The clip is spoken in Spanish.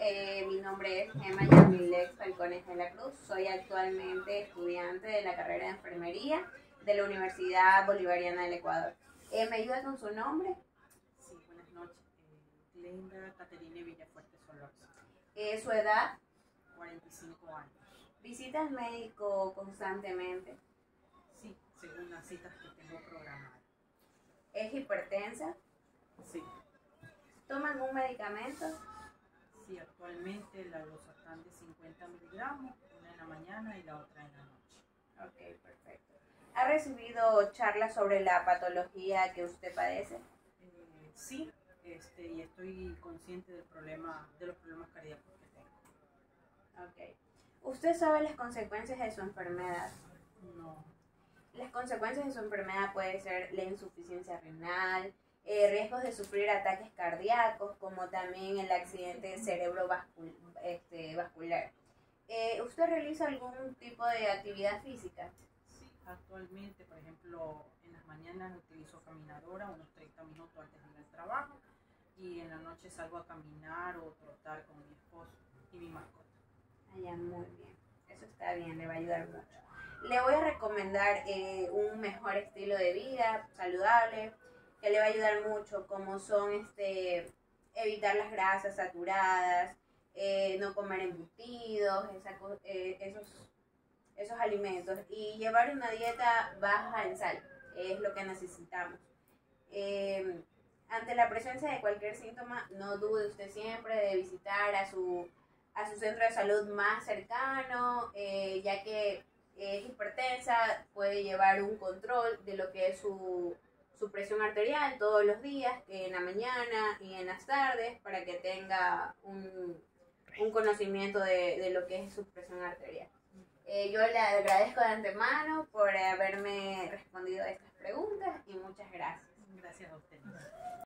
eh, mi nombre es Emma Yamilex Falcones de la Cruz. Soy actualmente estudiante de la carrera de enfermería de la Universidad Bolivariana del Ecuador. Eh, ¿Me ayuda con su nombre? Sí, buenas noches. Eh, Glenda Caterine Villafuerte Solorza, Eh, ¿Su edad? 45 años. ¿Visita al médico constantemente? Sí, según las citas que tengo programadas. ¿Es hipertensa? Sí, ¿Toma algún medicamento? Sí, actualmente la losartán de 50 miligramos, una en la mañana y la otra en la noche. Ok, perfecto. ¿Ha recibido charlas sobre la patología que usted padece? Eh, sí, este, y estoy consciente del problema, de los problemas cardíacos que tengo. Ok. ¿Usted sabe las consecuencias de su enfermedad? No, Las consecuencias de su enfermedad puede ser la insuficiencia renal, eh, riesgos de sufrir ataques cardíacos, como también el accidente cerebrovascular. Este, vascular. Eh, ¿Usted realiza algún tipo de actividad física? sí, actualmente, por ejemplo, en las mañanas utilizo caminadora unos 30 minutos antes de ir al trabajo y en la noche salgo a caminar o trotar con mi esposo y mi mascota. Ah, ya, muy bien. Eso está bien, le va a ayudar mucho. Le voy a recomendar eh, un mejor estilo de vida, saludable, que le va a ayudar mucho, como son este evitar las grasas saturadas, eh, no comer embutidos, esa eh, esos, esos alimentos, y llevar una dieta baja en sal, es lo que necesitamos. Eh, ante la presencia de cualquier síntoma, no dude usted siempre de visitar a su a su centro de salud más cercano, eh, ya que es hipertensa, puede llevar un control de lo que es su, su presión arterial todos los días, en la mañana y en las tardes, para que tenga un, un conocimiento de, de lo que es su presión arterial. Eh, yo le agradezco de antemano por haberme respondido a estas preguntas y muchas gracias. Gracias a usted.